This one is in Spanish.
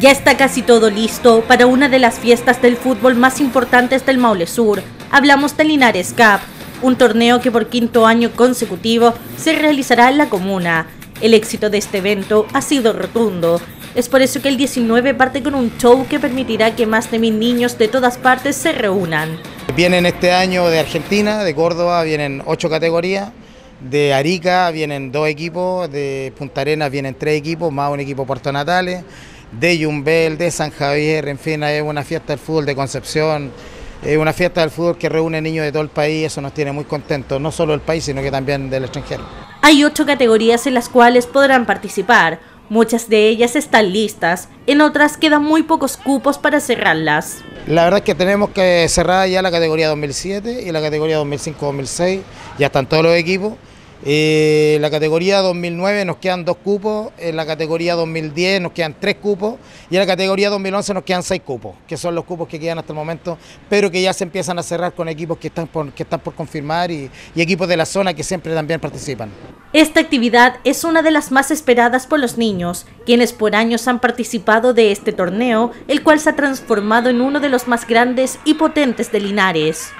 Ya está casi todo listo para una de las fiestas del fútbol más importantes del Maule Sur. Hablamos del Linares Cup, un torneo que por quinto año consecutivo se realizará en la comuna. El éxito de este evento ha sido rotundo. Es por eso que el 19 parte con un show que permitirá que más de mil niños de todas partes se reúnan. Vienen este año de Argentina, de Córdoba, vienen ocho categorías. De Arica vienen dos equipos, de Punta Arenas vienen tres equipos, más un equipo Puerto Natales de Yumbel, de San Javier, en fin, es una fiesta del fútbol de Concepción, es una fiesta del fútbol que reúne niños de todo el país, eso nos tiene muy contentos, no solo del país, sino que también del extranjero. Hay ocho categorías en las cuales podrán participar, muchas de ellas están listas, en otras quedan muy pocos cupos para cerrarlas. La verdad es que tenemos que cerrar ya la categoría 2007 y la categoría 2005-2006, ya están todos los equipos. Eh, la categoría 2009 nos quedan dos cupos, en la categoría 2010 nos quedan tres cupos y en la categoría 2011 nos quedan seis cupos, que son los cupos que quedan hasta el momento, pero que ya se empiezan a cerrar con equipos que están por, que están por confirmar y, y equipos de la zona que siempre también participan. Esta actividad es una de las más esperadas por los niños, quienes por años han participado de este torneo, el cual se ha transformado en uno de los más grandes y potentes de Linares.